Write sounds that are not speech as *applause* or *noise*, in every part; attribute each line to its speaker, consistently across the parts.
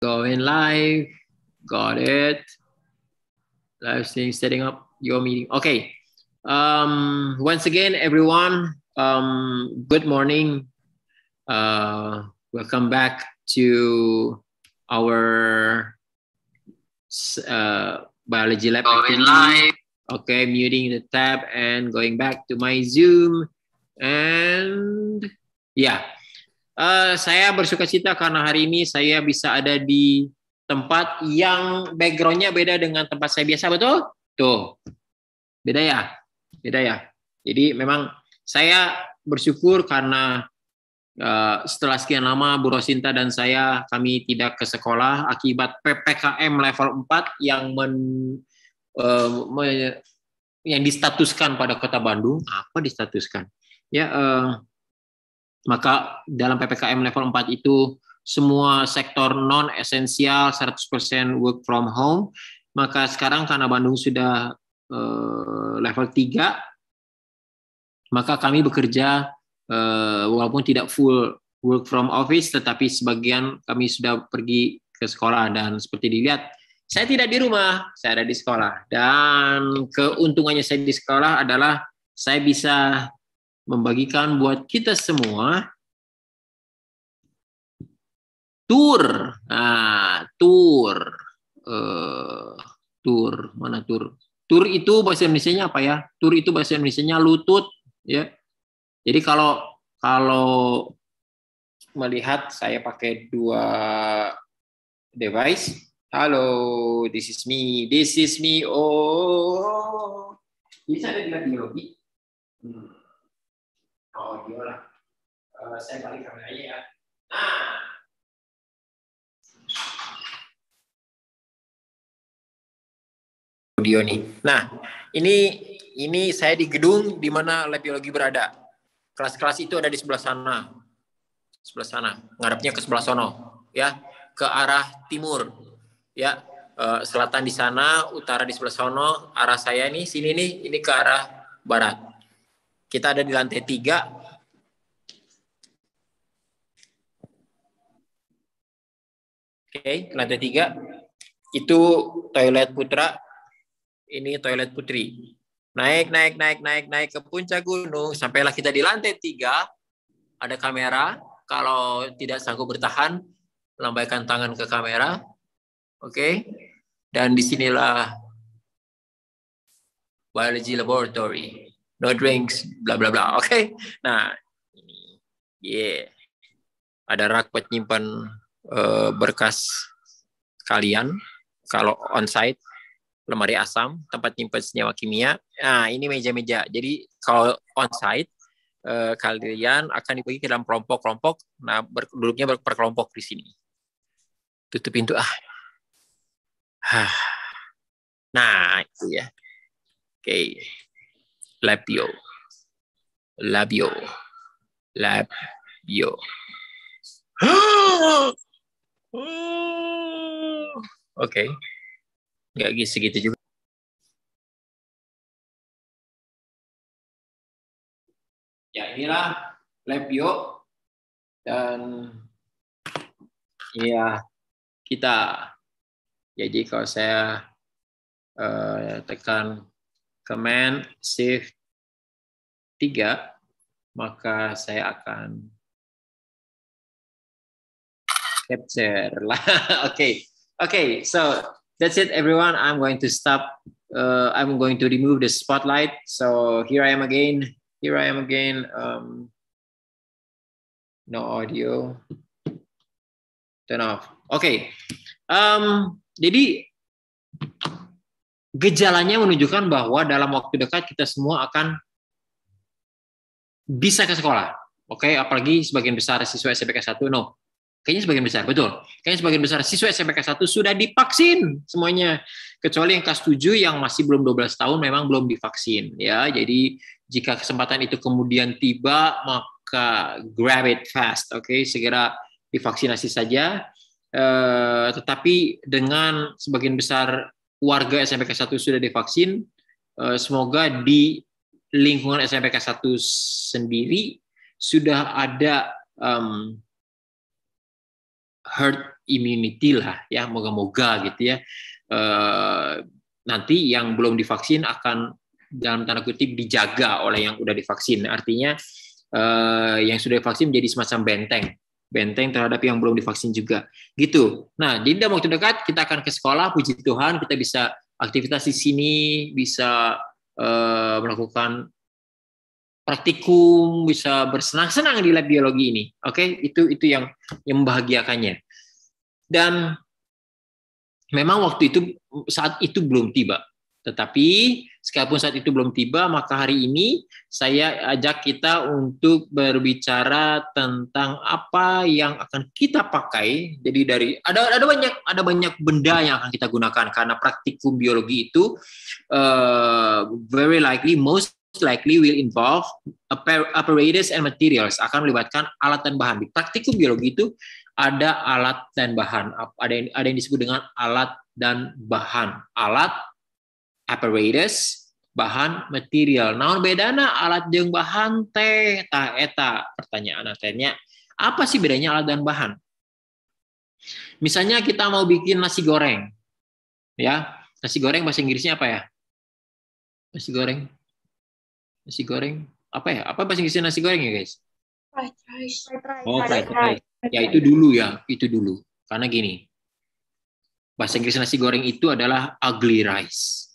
Speaker 1: Going live. Got it. Live stream setting up your meeting. Okay. Um, once again, everyone, um, good morning. Uh, welcome back to our uh, biology lab.
Speaker 2: Going live.
Speaker 1: Okay, muting the tab and going back to my Zoom. And yeah. Uh, saya bersuka cita karena hari ini saya bisa ada di tempat yang backgroundnya beda dengan tempat saya biasa, betul? Tuh, beda ya, beda ya. Jadi memang saya bersyukur karena uh, setelah sekian lama Bu Rosinta dan saya kami tidak ke sekolah akibat ppkm level 4 yang men uh, me, yang distatuskan pada Kota Bandung. Apa distatuskan? Ya, uh, maka dalam ppkm level 4 itu semua sektor non esensial 100% work from home. Maka sekarang karena Bandung sudah uh, level 3 maka kami bekerja uh, walaupun tidak full work from office tetapi sebagian kami sudah pergi ke sekolah dan seperti dilihat saya tidak di rumah, saya ada di sekolah. Dan keuntungannya saya di sekolah adalah saya bisa membagikan buat kita semua tour. Nah, tour. Uh, tour, mana tour? Tour itu bahasa Indonesia-nya apa ya? Tour itu bahasa Indonesia-nya lutut, ya. Jadi kalau kalau melihat saya pakai dua device, Halo, this is me, this is me. Oh, bisa ada di lobby? Hmm. Oh, gimana? Uh, saya balik kameranya ya. Nah, audio nih. Nah, ini ini saya di gedung di mana berada. Kelas-kelas itu ada di sebelah sana. Sebelah sana, ngadapnya ke sebelah sono, ya, ke arah timur ya uh, selatan di sana, utara di sebelah sono, arah saya nih sini nih ini ke arah barat. Kita ada di lantai tiga. Oke, okay, lantai tiga itu toilet putra, ini toilet putri. Naik, naik, naik, naik, naik ke puncak gunung, sampailah kita di lantai tiga, ada kamera. Kalau tidak sanggup bertahan, lambaikan tangan ke kamera, Oke. Okay? Dan di sinilah biology laboratory. No drinks, bla bla bla. Oke. Nah, ini yeah. Ada rak buat nyimpan uh, berkas kalian kalau on-site lemari asam, tempat nyimpan senyawa kimia. Nah, ini meja-meja. Jadi kalau on-site uh, kalian akan dibagi ke dalam kelompok-kelompok. Nah, ber, duduknya berkelompok di sini. Tutup pintu ah. Nah, itu ya. Oke. Okay. Labio. Labio. Labio. *gasps* Oke. Nggak segitu juga. Ya, inilah Labio. Dan ya kita jadi kalau saya uh, tekan Command Shift 3, maka saya akan capture *laughs* lah. okay, okay. So that's it, everyone. I'm going to stop. Uh, I'm going to remove the spotlight. So here I am again. Here I am again. Um, no audio. Turn off. Okay. Um, jadi gejalanya menunjukkan bahwa dalam waktu dekat kita semua akan bisa ke sekolah. Oke, okay? apalagi sebagian besar siswa SMPK 1 no. Kayaknya sebagian besar, betul. Kayaknya sebagian besar siswa SMPK 1 sudah divaksin semuanya. Kecuali yang kelas 7 yang masih belum 12 tahun memang belum divaksin ya. Jadi jika kesempatan itu kemudian tiba maka grab it fast, oke? Okay? Segera divaksinasi saja Eh, tetapi dengan sebagian besar warga SMPK 1 sudah divaksin, eh, semoga di lingkungan SMPK 1 sendiri sudah ada um, herd immunity lah ya moga-moga gitu ya. Uh, nanti yang belum divaksin akan dalam tanda kutip dijaga oleh yang udah divaksin. Artinya uh, yang sudah divaksin menjadi semacam benteng benteng terhadap yang belum divaksin juga gitu nah jadi dalam waktu dekat kita akan ke sekolah puji Tuhan kita bisa aktivitas di sini bisa uh, melakukan praktikum, bisa bersenang-senang di lab biologi ini. Oke, okay? itu itu yang yang membahagiakannya. Dan memang waktu itu saat itu belum tiba. Tetapi sekalipun saat itu belum tiba, maka hari ini saya ajak kita untuk berbicara tentang apa yang akan kita pakai. Jadi dari ada ada banyak ada banyak benda yang akan kita gunakan karena praktikum biologi itu uh, very likely most likely will involve apparatus and materials akan melibatkan alat dan bahan. Di praktikum biologi itu ada alat dan bahan. Ada yang, ada yang disebut dengan alat dan bahan. Alat, apparatus, bahan, material. Nah, bedana alat dan bahan teh? Ta eta pertanyaan tanya. Apa sih bedanya alat dan bahan? Misalnya kita mau bikin nasi goreng. Ya, nasi goreng bahasa Inggrisnya apa ya? Nasi goreng. Nasi goreng. Apa ya? Apa bahasa Inggrisnya nasi goreng ya guys? Fried rice. Oh fried rice. Ya itu dulu ya. Itu dulu. Karena gini. Bahasa Inggris nasi goreng itu adalah ugly rice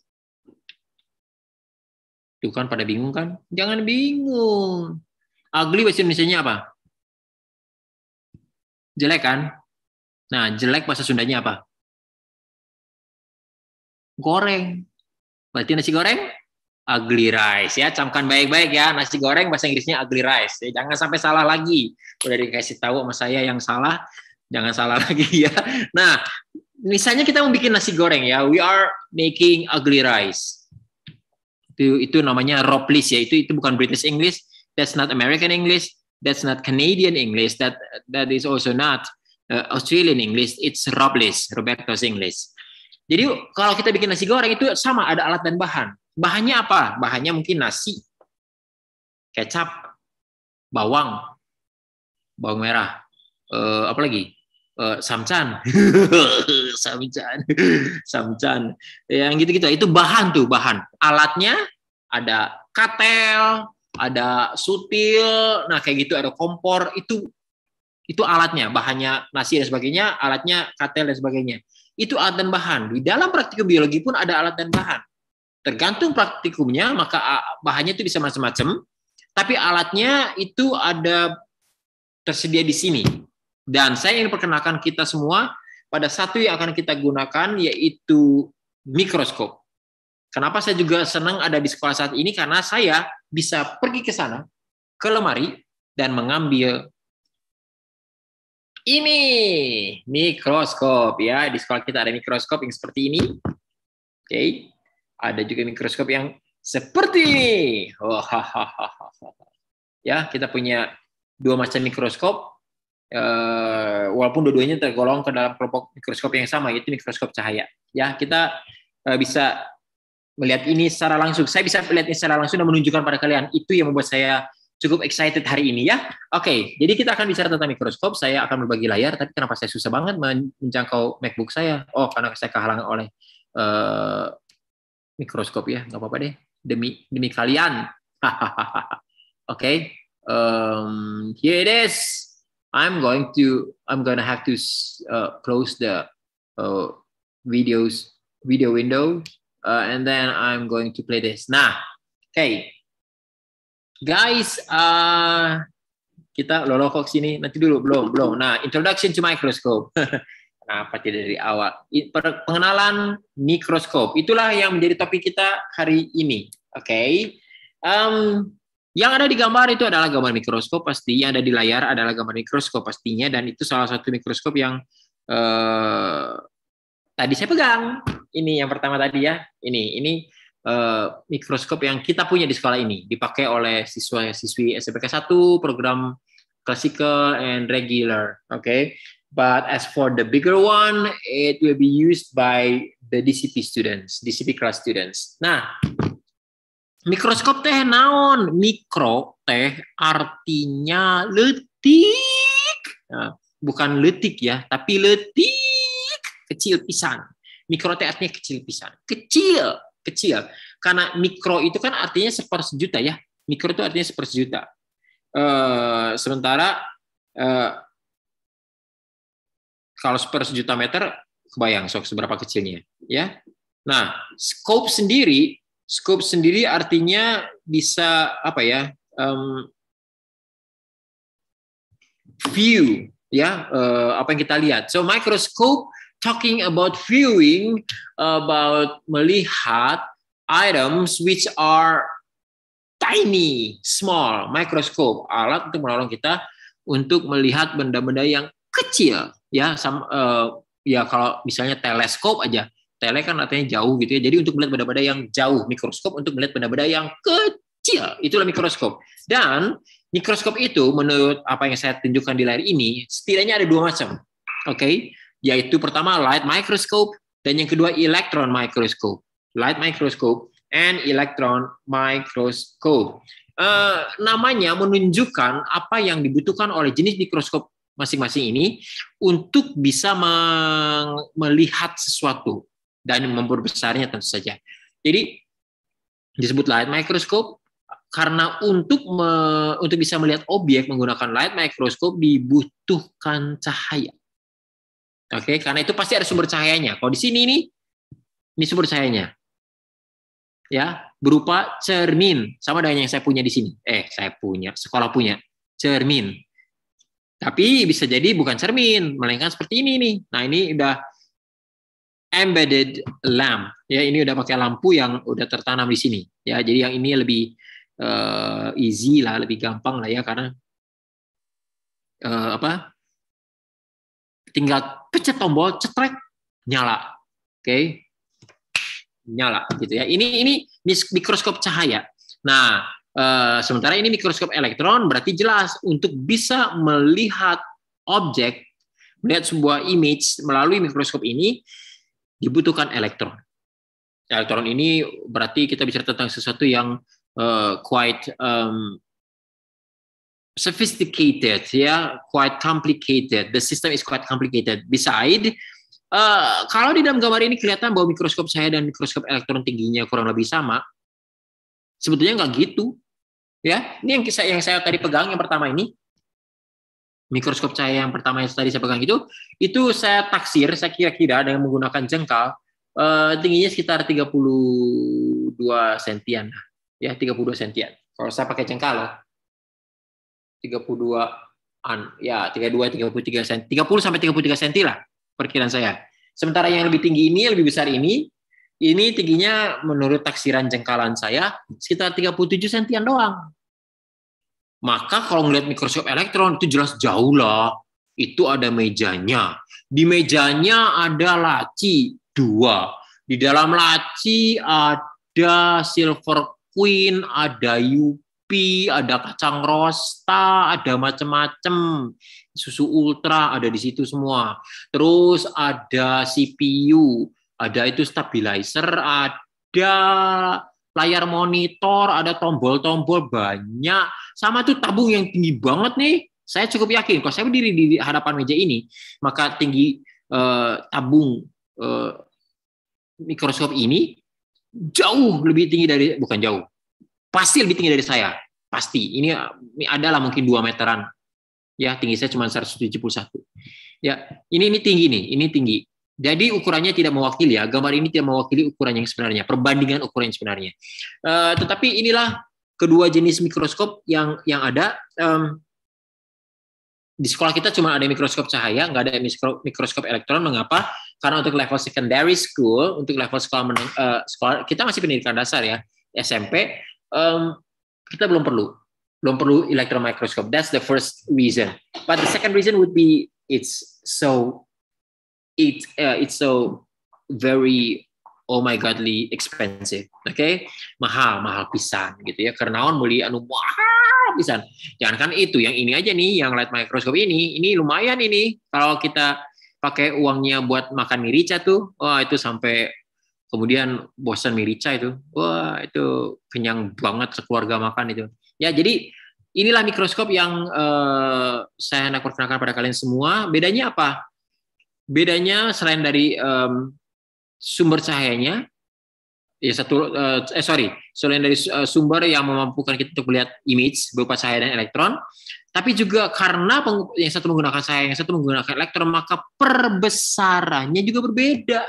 Speaker 1: itu kan pada bingung kan? Jangan bingung. Ugly bahasa Indonesia apa? Jelek kan? Nah jelek bahasa Sundanya apa? Goreng. Berarti nasi goreng? Ugly rice. Ya camkan baik-baik ya. Nasi goreng bahasa Inggrisnya ugly rice. Ya, jangan sampai salah lagi. Udah dikasih tahu sama saya yang salah jangan salah *laughs* lagi ya. Nah misalnya kita mau bikin nasi goreng ya. We are making ugly rice itu itu namanya roplis ya. Itu itu bukan British English. That's not American English. That's not Canadian English. That that is also not uh, Australian English. It's roplis Roberto's English. Jadi kalau kita bikin nasi goreng itu sama ada alat dan bahan. Bahannya apa? Bahannya mungkin nasi, kecap, bawang, bawang merah, uh, apa lagi? Uh, samcan, samcan, yang gitu-gitu. Itu bahan tuh bahan. Alatnya ada katel, ada sutil, nah kayak gitu ada kompor. Itu itu alatnya, bahannya nasi dan sebagainya, alatnya katel dan sebagainya. Itu alat dan bahan. Di dalam praktikum biologi pun ada alat dan bahan. Tergantung praktikumnya, maka bahannya itu bisa macam-macam, tapi alatnya itu ada tersedia di sini. Dan saya ingin perkenalkan kita semua pada satu yang akan kita gunakan yaitu mikroskop. Kenapa saya juga senang ada di sekolah saat ini karena saya bisa pergi ke sana ke lemari dan mengambil ini mikroskop ya di sekolah kita ada mikroskop yang seperti ini. Oke. Okay. Ada juga mikroskop yang seperti ini. Oh, ya, kita punya dua macam mikroskop. Uh, walaupun dua-duanya tergolong ke dalam kelompok mikroskop yang sama, yaitu mikroskop cahaya. Ya, kita uh, bisa melihat ini secara langsung. Saya bisa melihat ini secara langsung dan menunjukkan pada kalian. Itu yang membuat saya cukup excited hari ini ya. Oke, okay, jadi kita akan bicara tentang mikroskop. Saya akan berbagi layar, tapi kenapa saya susah banget menjangkau MacBook saya? Oh, karena saya kehalangan oleh uh, mikroskop ya nggak apa-apa deh demi demi kalian *laughs* oke okay. um, here it is I'm going to I'm gonna have to uh, close the uh, videos video window uh, and then I'm going to play this nah okay. guys uh, kita lolo kok sini nanti dulu belum belum nah introduction to microscope *laughs* Kenapa tidak dari awal? Pengenalan mikroskop. Itulah yang menjadi topik kita hari ini. Oke. Okay? Um, yang ada di gambar itu adalah gambar mikroskop pasti, yang ada di layar adalah gambar mikroskop pastinya, dan itu salah satu mikroskop yang uh, tadi saya pegang. Ini yang pertama tadi ya. Ini ini uh, mikroskop yang kita punya di sekolah ini, dipakai oleh siswa-siswi SPK 1 program classical and regular. Oke. Okay? But as for the bigger one, it will be used by the DCP students, DCP class students. Nah, mikroskop teh naon? Mikro teh artinya letik. Nah, bukan letik ya, tapi letik kecil pisan. Mikro itu artinya kecil pisan. Kecil, kecil. Karena mikro itu kan artinya sepersejuta ya. Mikro itu artinya sepersejuta. Uh, sementara uh, kalau sepersejuta meter, kebayang sok seberapa kecilnya, ya. Nah, scope sendiri, scope sendiri artinya bisa apa ya? Um, view, ya, uh, apa yang kita lihat. So microscope talking about viewing, about melihat items which are tiny, small, microscope, alat untuk menolong kita untuk melihat benda-benda yang kecil, ya, sama, uh, ya kalau misalnya teleskop aja, tele kan artinya jauh gitu ya. Jadi untuk melihat benda-benda yang jauh, mikroskop untuk melihat benda-benda yang kecil, itulah mikroskop. Dan mikroskop itu menurut apa yang saya tunjukkan di layar ini, setidaknya ada dua macam. Oke, okay? yaitu pertama light microscope dan yang kedua electron microscope. Light microscope and electron microscope. Uh, namanya menunjukkan apa yang dibutuhkan oleh jenis mikroskop masing-masing ini untuk bisa melihat sesuatu dan memperbesarnya tentu saja. Jadi disebut light microscope karena untuk me, untuk bisa melihat objek menggunakan light microscope dibutuhkan cahaya. Oke, okay? karena itu pasti ada sumber cahayanya. Kalau di sini ini, ini sumber cahayanya. Ya, berupa cermin. Sama dengan yang saya punya di sini. Eh, saya punya, sekolah punya. Cermin. Tapi bisa jadi bukan cermin, melainkan seperti ini nih. Nah, ini udah embedded lamp. Ya, ini udah pakai lampu yang udah tertanam di sini. Ya, jadi yang ini lebih uh, easy lah, lebih gampang lah ya karena uh, apa? tinggal pencet tombol cetrek nyala oke okay? nyala gitu ya ini ini mikroskop cahaya nah uh, sementara ini mikroskop elektron berarti jelas untuk bisa melihat objek melihat sebuah image melalui mikroskop ini dibutuhkan elektron elektron ini berarti kita bicara tentang sesuatu yang uh, quite um, sophisticated, ya, quite complicated. The system is quite complicated. Beside, uh, kalau di dalam gambar ini kelihatan bahwa mikroskop saya dan mikroskop elektron tingginya kurang lebih sama, sebetulnya nggak gitu. Ya, ini yang saya yang saya tadi pegang yang pertama ini, mikroskop saya yang pertama yang tadi saya pegang itu, itu saya taksir, saya kira-kira dengan menggunakan jengkal, uh, tingginya sekitar 32 sentian, ya 32 sentian. Kalau saya pakai jengkal loh 32-an, ya 32 33 cm, 30 sampai 33 cm lah perkiraan saya. Sementara yang lebih tinggi ini, lebih besar ini, ini tingginya menurut taksiran jengkalan saya sekitar 37 cm doang. Maka kalau ngelihat mikroskop elektron itu jelas jauh lah. Itu ada mejanya. Di mejanya ada laci dua. Di dalam laci ada silver queen, ada kopi, ada kacang rosta, ada macam-macam. Susu ultra ada di situ semua. Terus ada CPU, ada itu stabilizer, ada layar monitor, ada tombol-tombol banyak. Sama tuh tabung yang tinggi banget nih. Saya cukup yakin kalau saya berdiri di hadapan meja ini, maka tinggi eh, tabung eh, mikroskop ini jauh lebih tinggi dari bukan jauh pasti lebih tinggi dari saya. Pasti. Ini, adalah mungkin dua meteran. Ya tinggi saya cuma 171 ya ini ini tinggi nih ini tinggi jadi ukurannya tidak mewakili ya. Gambar ini tidak mewakili ukuran yang sebenarnya perbandingan ukuran yang sebenarnya. Uh, tetapi inilah kedua jenis mikroskop yang yang ada. Um, di sekolah kita cuma ada mikroskop cahaya nggak ada mikroskop elektron. Mengapa? Karena untuk level secondary school untuk level sekolah meneng, uh, sekolah kita masih pendidikan dasar ya SMP um, kita belum perlu. Belum perlu electron microscope. That's the first reason. But the second reason would be it's so it uh, it's so very oh my godly expensive. Oke, okay? mahal mahal pisan gitu ya. Karena on beli anu mahal pisan. Jangan kan itu, yang ini aja nih, yang light microscope ini, ini lumayan ini. Kalau kita pakai uangnya buat makan mirica tuh, wah itu sampai kemudian bosan mirica itu wah itu kenyang banget sekeluarga makan itu ya jadi inilah mikroskop yang uh, saya hendak perkenalkan pada kalian semua. Bedanya apa? Bedanya selain dari um, sumber cahayanya, ya satu uh, eh sorry selain dari uh, sumber yang memampukan kita untuk melihat image berupa cahaya dan elektron tapi juga karena yang satu menggunakan cahaya yang satu menggunakan elektron maka perbesarannya juga berbeda.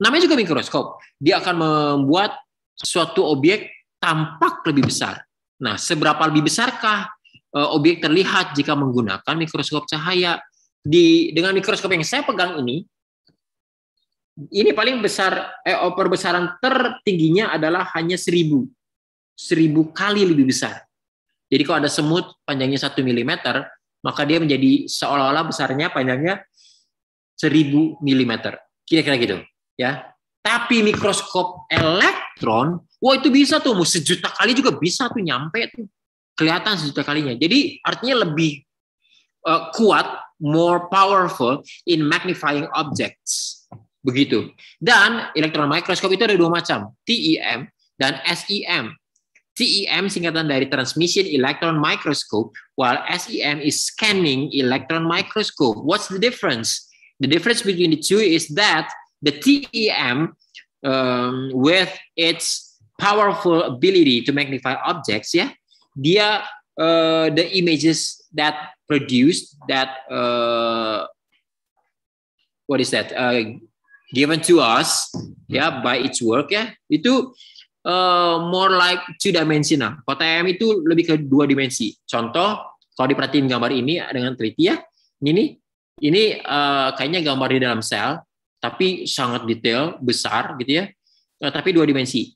Speaker 1: Namanya juga mikroskop. Dia akan membuat suatu objek tampak lebih besar. Nah seberapa lebih besarkah uh, objek terlihat jika menggunakan mikroskop cahaya di dengan mikroskop yang saya pegang ini ini paling besar eh, perbesaran tertingginya adalah hanya seribu. Seribu kali lebih besar. Jadi kalau ada semut panjangnya satu milimeter maka dia menjadi seolah-olah besarnya panjangnya seribu milimeter. Kira-kira gitu ya. Tapi mikroskop elektron wah itu bisa tuh. Sejuta kali juga bisa tuh nyampe tuh. Kelihatan sejuta kalinya. Jadi artinya lebih uh, kuat more powerful in magnifying objects Begitu. Dan elektron mikroskop itu ada dua macam, TEM dan SEM. TEM singkatan dari Transmission Electron Microscope, while SEM is Scanning Electron Microscope. What's the difference? The difference between the two is that the TEM, um, with its powerful ability to magnify objects, ya, yeah, dia uh, the images that produced that uh, what is that? Uh, given to us ya by its work ya itu uh, more like two dimensional. KTM itu lebih ke dua dimensi. Contoh kalau diperhatiin gambar ini dengan teliti ya, ini ini uh, kayaknya gambar di dalam sel tapi sangat detail, besar gitu ya. Uh, tapi dua dimensi.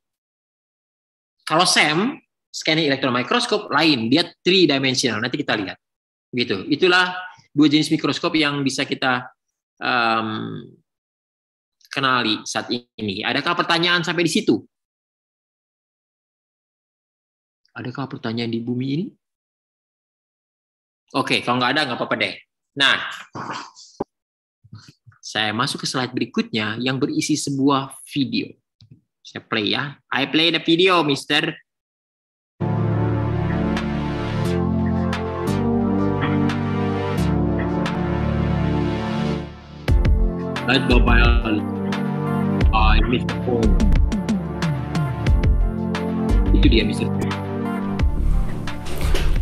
Speaker 1: Kalau SEM, scanning electron microscope lain, dia three dimensional. Nanti kita lihat. Gitu. Itulah dua jenis mikroskop yang bisa kita um, kenali saat ini. Adakah pertanyaan sampai di situ? Adakah pertanyaan di bumi ini? Oke, kalau nggak ada nggak apa-apa deh. Nah, saya masuk ke slide berikutnya yang berisi sebuah video. Saya play ya. I play the video, Mister. Bulb biology by Mr. Paul. Itu dia Mr. Paul.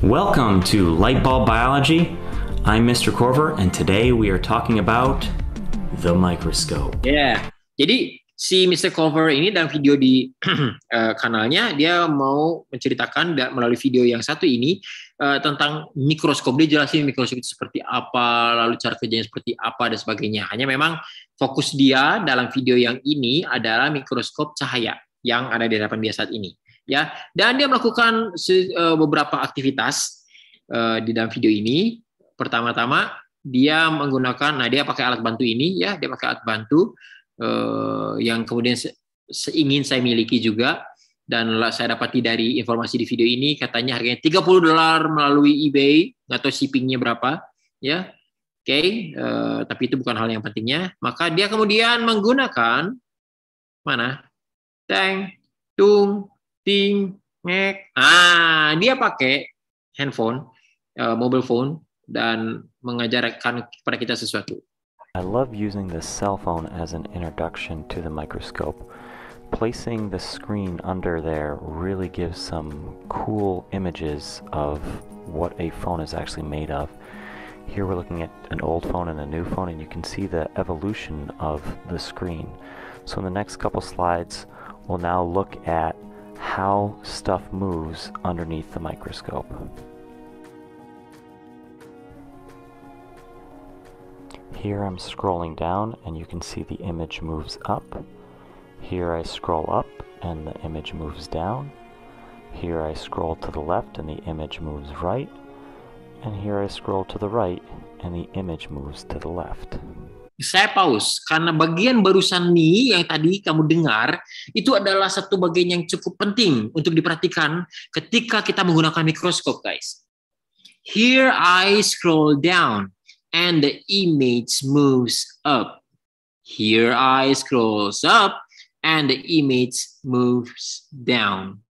Speaker 2: Welcome to Lightbulb Biology. I'm Mr. Corver, and today we are talking about the microscope.
Speaker 1: Yeah, jadi si Mr. Corver ini dalam video di uh, *clears throat* kanalnya dia mau menceritakan melalui video yang satu ini uh, tentang mikroskop. Dia jelasin mikroskop itu seperti apa, lalu cara kerjanya seperti apa dan sebagainya. Hanya memang Fokus dia dalam video yang ini adalah mikroskop cahaya yang ada di hadapan dia saat ini. Ya, dan dia melakukan eh, beberapa aktivitas uh, di dalam video ini. Pertama-tama dia menggunakan, nah dia pakai alat bantu ini, ya, dia pakai alat bantu uh, yang kemudian se ingin saya miliki juga dan saya dapati dari informasi di video ini katanya harganya 30 dolar melalui eBay atau shippingnya berapa ya okay, uh, eh, tapi itu bukan hal yang pentingnya. Maka dia kemudian menggunakan mana? Teng, tung, ting, ngek. Ah, dia pakai handphone, uh, mobile phone, dan mengajarkan kepada kita sesuatu.
Speaker 2: I love using the cell phone as an introduction to the microscope. Placing the screen under there really gives some cool images of what a phone is actually made of. Here we're looking at an old phone and a new phone and you can see the evolution of the screen. So in the next couple slides, we'll now look at how stuff moves underneath the microscope. Here I'm scrolling down and you can see the image moves up. Here I scroll up and the image moves down. Here I scroll to the left and the image moves right. And here I scroll to the right and the image moves to the left.
Speaker 1: Saya pause karena bagian barusan nih yang tadi kamu dengar itu adalah satu bagian yang cukup penting untuk diperhatikan ketika kita menggunakan mikroskop, guys. Here I scroll down and the image moves up. Here I scrolls up and the image moves down.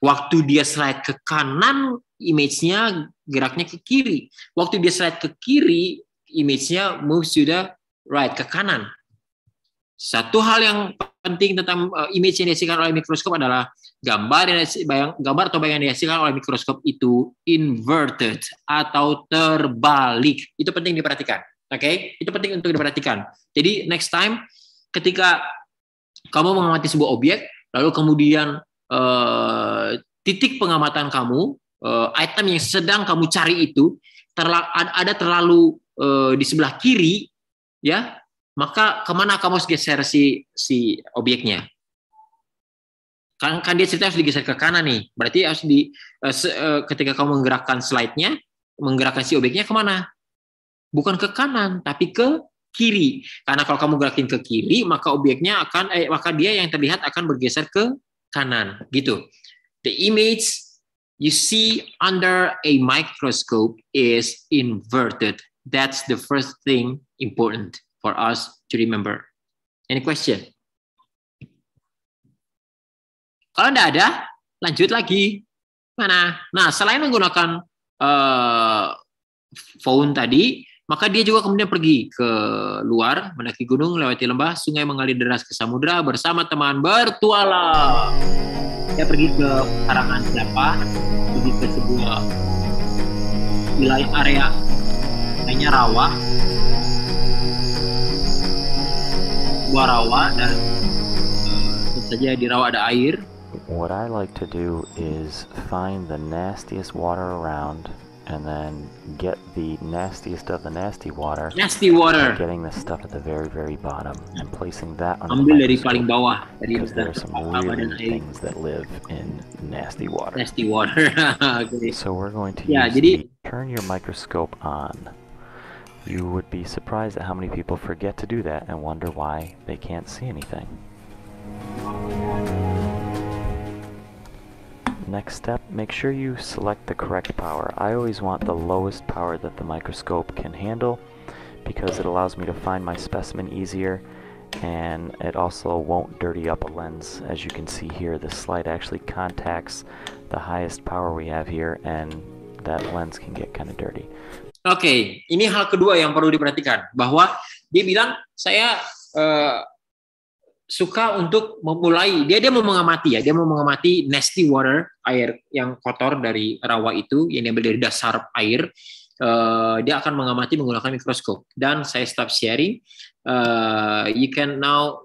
Speaker 1: Waktu dia slide ke kanan, image-nya geraknya ke kiri. Waktu dia slide ke kiri, image-nya moves to the right, ke kanan. Satu hal yang penting tentang uh, image yang dihasilkan oleh mikroskop adalah gambar yang bayang, gambar atau bayangan yang dihasilkan oleh mikroskop itu inverted atau terbalik. Itu penting diperhatikan. Oke, okay? itu penting untuk diperhatikan. Jadi next time ketika kamu mengamati sebuah objek, lalu kemudian uh, titik pengamatan kamu, uh, item yang sedang kamu cari itu terla ada terlalu uh, di sebelah kiri, ya maka ke mana kamu harus geser si si objeknya? Kan, kan dia cerita harus digeser ke kanan nih. Berarti harus di uh, se, uh, ketika kamu menggerakkan slide-nya, menggerakkan si objeknya ke mana? Bukan ke kanan, tapi ke kiri. Karena kalau kamu gerakin ke kiri, maka objeknya akan eh, maka dia yang terlihat akan bergeser ke kanan, gitu. The image you see under a microscope is inverted. That's the first thing important for us to remember. Any question? Kalau tidak ada, lanjut lagi. Mana? Nah, selain menggunakan uh, phone tadi, maka dia juga kemudian pergi ke luar, mendaki gunung, lewati lembah, sungai mengalir deras ke samudra bersama teman bertualang. Dia pergi ke karangan siapa? Pergi ke sebuah wilayah area, kayaknya rawa, rawa dan uh, saja di rawa ada air.
Speaker 2: What I like to do is find the nastiest water around and then get the nastiest of the nasty water.
Speaker 1: Nasty water.
Speaker 2: Getting the stuff at the very very bottom and placing that on
Speaker 1: Ambil dari paling bawah.
Speaker 2: Dari because there are some really things that live in nasty water.
Speaker 1: Nasty water. *laughs*
Speaker 2: okay. So we're going to
Speaker 1: yeah,
Speaker 2: use
Speaker 1: jadi
Speaker 2: turn your microscope on. You would be surprised at how many people forget to do that and wonder why they can't see anything. Next step, make sure you select the correct power. I always want the lowest power that the microscope can handle because it allows me to find my specimen easier and it also won't dirty up a lens. As you can see here, this slide actually contacts the highest power we have here and that lens can get kind of dirty.
Speaker 1: Oke, okay, ini hal kedua yang perlu diperhatikan bahwa dia bilang saya uh, suka untuk memulai dia dia mau mengamati ya, dia mau mengamati nasty water air yang kotor dari rawa itu yang diambil dari dasar air. Uh, dia akan mengamati menggunakan mikroskop dan saya stop sharing. Uh, you can now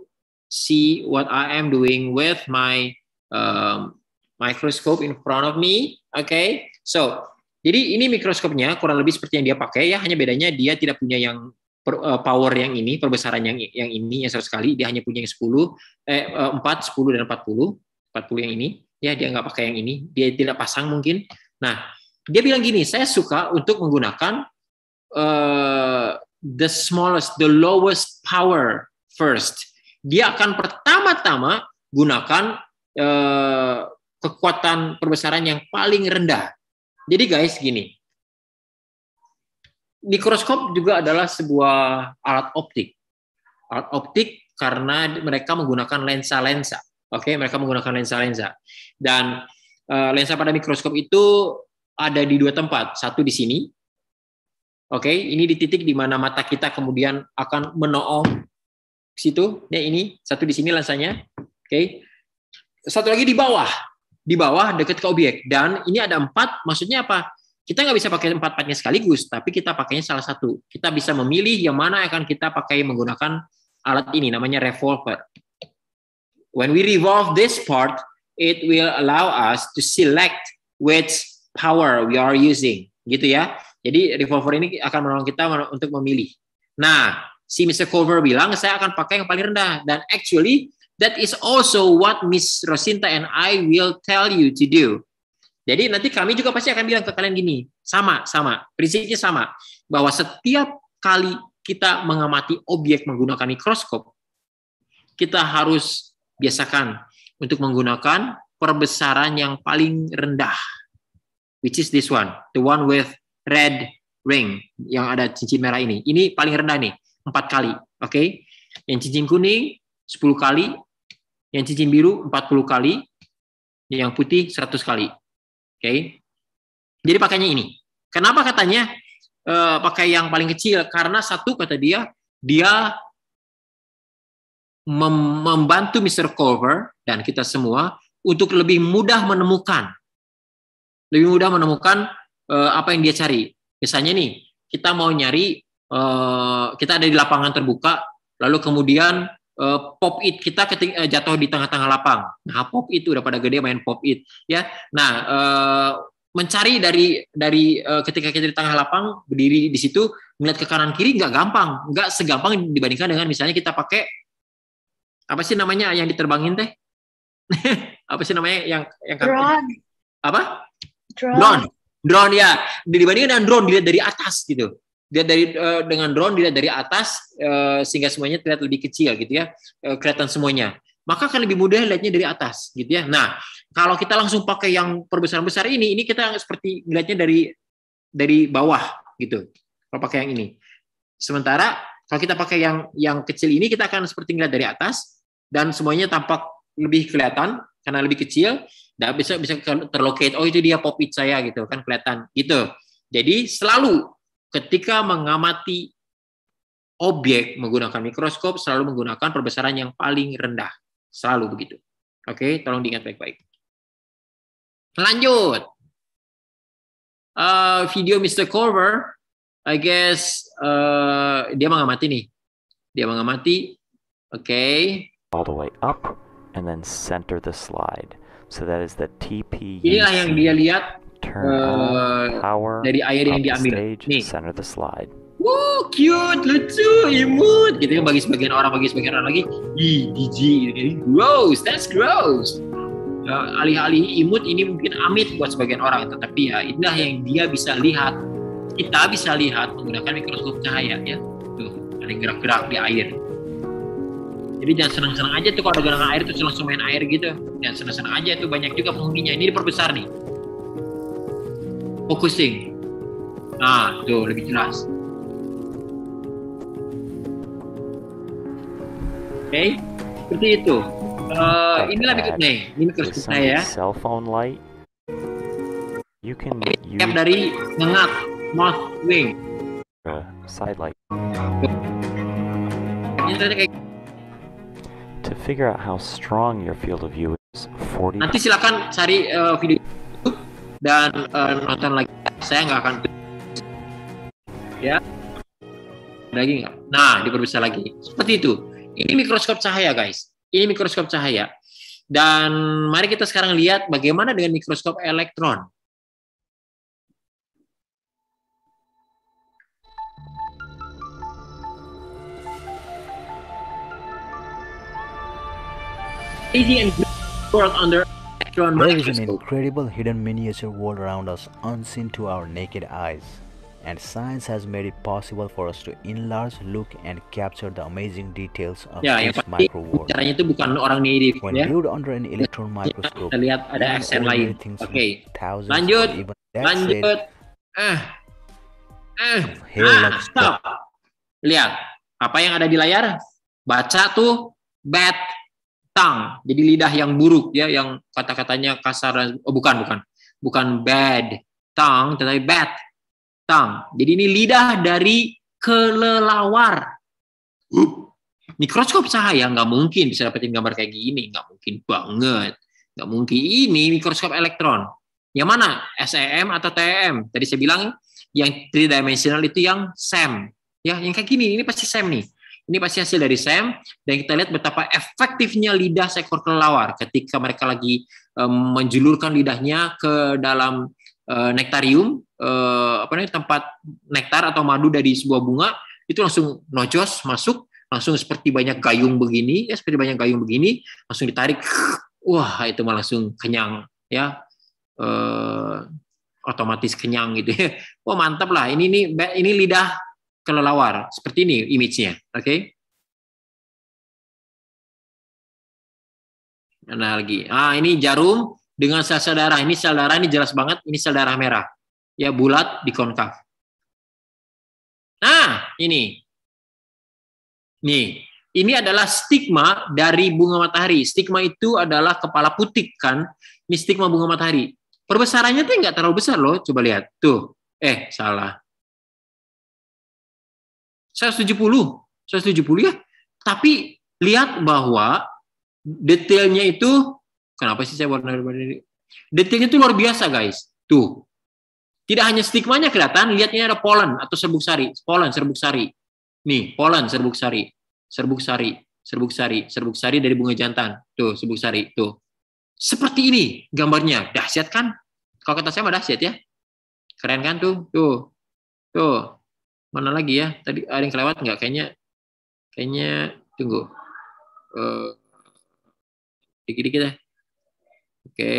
Speaker 1: see what I am doing with my um, microscope in front of me. Okay, so jadi ini mikroskopnya kurang lebih seperti yang dia pakai ya, hanya bedanya dia tidak punya yang uh, power yang ini, perbesaran yang yang ini yang 100 kali, dia hanya punya yang 10, eh 4, 10 dan 40, 40 yang ini. Ya, dia nggak pakai yang ini, dia tidak pasang mungkin. Nah, dia bilang gini, saya suka untuk menggunakan uh, the smallest, the lowest power first. Dia akan pertama-tama gunakan uh, kekuatan perbesaran yang paling rendah jadi guys gini, mikroskop juga adalah sebuah alat optik. Alat optik karena mereka menggunakan lensa-lensa. Oke, okay? mereka menggunakan lensa-lensa. Dan uh, lensa pada mikroskop itu ada di dua tempat. Satu di sini. Oke, okay? ini di titik di mana mata kita kemudian akan menoong situ. Ya ini satu di sini lensanya. Oke. Okay? Satu lagi di bawah di bawah dekat ke objek. Dan ini ada empat, maksudnya apa? Kita nggak bisa pakai empat-empatnya sekaligus, tapi kita pakainya salah satu. Kita bisa memilih yang mana akan kita pakai menggunakan alat ini, namanya revolver. When we revolve this part, it will allow us to select which power we are using, gitu ya. Jadi revolver ini akan menolong kita untuk memilih. Nah, si Mr. Cover bilang saya akan pakai yang paling rendah dan actually That is also what Miss Rosinta and I will tell you to do. Jadi nanti kami juga pasti akan bilang ke kalian gini, sama, sama, prinsipnya sama, bahwa setiap kali kita mengamati objek menggunakan mikroskop, kita harus biasakan untuk menggunakan perbesaran yang paling rendah, which is this one, the one with red ring yang ada cincin merah ini. Ini paling rendah nih, empat kali, oke? Okay? Yang cincin kuning 10 kali, yang cincin biru 40 kali, yang putih 100 kali. Oke. Okay? Jadi pakainya ini. Kenapa katanya uh, pakai yang paling kecil? Karena satu kata dia, dia mem membantu Mr. Cover dan kita semua untuk lebih mudah menemukan, lebih mudah menemukan uh, apa yang dia cari. Misalnya nih, kita mau nyari, uh, kita ada di lapangan terbuka, lalu kemudian uh, pop it kita ketika uh, jatuh di tengah-tengah lapang. Nah, pop it udah pada gede main pop it, ya. Nah, uh, mencari dari dari uh, ketika kita di tengah lapang berdiri di situ melihat ke kanan kiri nggak gampang, nggak segampang dibandingkan dengan misalnya kita pakai apa sih namanya yang diterbangin teh? *laughs* apa sih namanya yang yang
Speaker 3: drone.
Speaker 1: Apa?
Speaker 3: Drone.
Speaker 1: Drone. Drone ya. Dibandingkan dengan drone dilihat dari atas gitu. Dilihat dari uh, dengan drone dilihat dari atas uh, sehingga semuanya terlihat lebih kecil gitu ya. Uh, kelihatan semuanya. Maka akan lebih mudah lihatnya dari atas gitu ya. Nah, kalau kita langsung pakai yang perbesar besar ini, ini kita seperti melihatnya dari dari bawah gitu. Kalau pakai yang ini. Sementara kalau kita pakai yang yang kecil ini kita akan seperti melihat dari atas dan semuanya tampak lebih kelihatan karena lebih kecil dan bisa bisa terlocate oh itu dia pop it saya gitu kan kelihatan gitu jadi selalu ketika mengamati objek menggunakan mikroskop selalu menggunakan perbesaran yang paling rendah selalu begitu oke tolong diingat baik-baik lanjut uh, video Mr. Corver I guess uh, dia mengamati nih dia mengamati oke okay
Speaker 2: all the way up and then center the slide. So that is the TP.
Speaker 1: Inilah yang dia lihat
Speaker 2: turn uh, power
Speaker 1: dari air yang diambil.
Speaker 2: Stage,
Speaker 1: Nih.
Speaker 2: Center the slide.
Speaker 1: Wow, cute, lucu, imut. Gitu kan bagi sebagian orang, bagi sebagian orang lagi, ih, DJ, gitu. gross, that's gross. Uh, alih-alih imut ini mungkin amit buat sebagian orang, tetapi ya inilah yang dia bisa lihat. Kita bisa lihat menggunakan mikroskop cahaya ya. Tuh, ada gerak-gerak di air. Jadi jangan senang-senang aja tuh kalau ada genangan air tuh langsung main air gitu. Jangan senang-senang aja tuh banyak juga penghuninya. Ini diperbesar nih. Focusing. Nah, tuh lebih jelas. Oke, okay. seperti itu. Uh, inilah berikutnya. Ini mikroskop saya.
Speaker 2: Cell phone light. You can
Speaker 1: use dari ngengat moth wing.
Speaker 2: Uh, side light. To figure out how strong your field of view is, 40.
Speaker 1: Nanti silakan cari uh, video dan uh, nonton lagi. Saya nggak akan ya lagi nggak. Nah, diperbesar lagi. Seperti itu. Ini mikroskop cahaya, guys. Ini mikroskop cahaya. Dan mari kita sekarang lihat bagaimana dengan mikroskop elektron. and world under
Speaker 4: There is an incredible hidden miniature world around us unseen to our naked eyes. And science has made it possible for us to enlarge, look, and capture the amazing details of
Speaker 1: ya,
Speaker 4: this micro world.
Speaker 1: Caranya itu bukan orang native
Speaker 4: When
Speaker 1: ya.
Speaker 4: viewed under an electron microscope,
Speaker 1: Kita lihat ada aksen lain. Oke. Okay. Lanjut. Lanjut. Eh. Eh.
Speaker 4: Ah,
Speaker 1: stop. Lihat apa yang ada di layar. Baca tuh bad tang jadi lidah yang buruk ya yang kata-katanya kasar oh bukan bukan bukan bad tang tetapi bad tang. Jadi ini lidah dari kelelawar. Mikroskop cahaya nggak mungkin bisa dapetin gambar kayak gini nggak mungkin banget. Nggak mungkin. Ini mikroskop elektron. Yang mana? SEM atau TEM tadi saya bilang yang three itu yang SEM ya yang kayak gini ini pasti SEM nih ini pasti hasil dari SEM dan kita lihat betapa efektifnya lidah seekor kelelawar ketika mereka lagi um, menjulurkan lidahnya ke dalam uh, nektarium uh, apa namanya tempat nektar atau madu dari sebuah bunga. Itu langsung nojos masuk langsung seperti banyak gayung begini ya seperti banyak gayung begini langsung ditarik. Wah itu malah langsung kenyang ya. Uh, otomatis kenyang gitu ya. Wah mantap lah. Ini ini ini lidah kelelawar. Seperti ini image-nya. Oke. Okay? Mana lagi? Ah, ini jarum dengan sel-sel darah. Ini sel darah ini jelas banget. Ini sel darah merah. Ya, bulat di konkav. Nah, ini. Nih, ini adalah stigma dari bunga matahari. Stigma itu adalah kepala putik kan. Ini stigma bunga matahari. Perbesarannya tuh nggak terlalu besar loh. Coba lihat. Tuh. Eh, salah. 170. 170 ya. Tapi lihat bahwa detailnya itu kenapa sih saya warna ini? Detailnya itu luar biasa, guys. Tuh. Tidak hanya stigmanya kelihatan, lihatnya ada polen atau serbuk sari. Polen, serbuk sari. Nih, polen, serbuk sari serbuk sari, serbuk sari, serbuk sari dari bunga jantan. Tuh, serbuk sari, tuh. Seperti ini gambarnya. Dahsyat kan? Kalau kata saya mah dahsyat ya. Keren kan tuh? Tuh. Tuh. Mana lagi ya? Tadi ada yang kelewat nggak? Kayaknya kayaknya tunggu. Uh, dikit-dikit ya. Oke.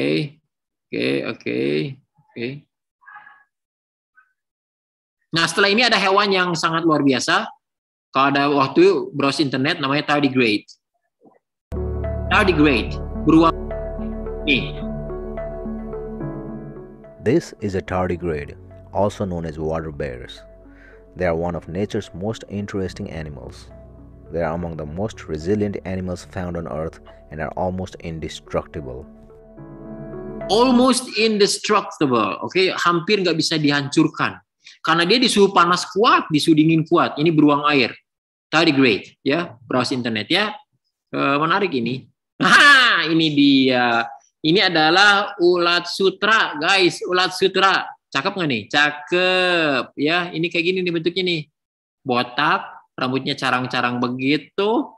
Speaker 1: Oke, oke. Oke. Nah, setelah ini ada hewan yang sangat luar biasa kalau ada waktu browse internet namanya tardigrade. Tardigrade beruang nih.
Speaker 4: This is a tardigrade, also known as water bears. They are one of nature's most interesting animals. They are among the most resilient animals found on earth and are almost indestructible.
Speaker 1: Almost indestructible, oke, okay? hampir nggak bisa dihancurkan karena dia di suhu panas kuat, di suhu dingin kuat. Ini beruang air tardigrade ya browse internet ya e, menarik ini *laughs* nah ini dia ini adalah ulat sutra guys ulat sutra cakep nggak nih? Cakep. Ya ini kayak gini nih bentuknya nih. Botak rambutnya carang-carang begitu.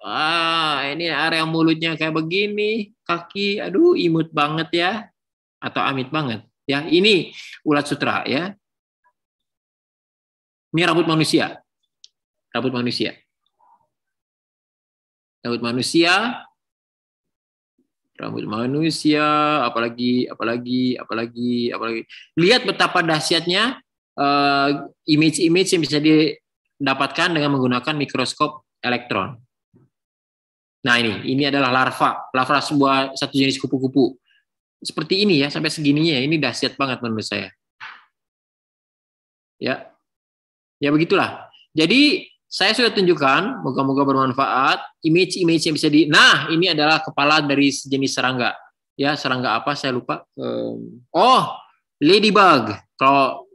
Speaker 1: Ah ini area mulutnya kayak begini. Kaki aduh imut banget ya. Atau amit banget. Ya ini ulat sutra ya. Ini rambut manusia. Rambut manusia. Rambut manusia, rambut manusia, apalagi, apalagi, apalagi, apalagi. Lihat betapa dahsyatnya uh, image-image yang bisa didapatkan dengan menggunakan mikroskop elektron. Nah ini, ini adalah larva, larva sebuah satu jenis kupu-kupu. Seperti ini ya, sampai segininya ya, ini dahsyat banget menurut saya. Ya, ya begitulah. Jadi saya sudah tunjukkan, moga-moga bermanfaat, image-image yang bisa di. Nah, ini adalah kepala dari sejenis serangga. Ya, serangga apa? Saya lupa. oh, ladybug. Kalau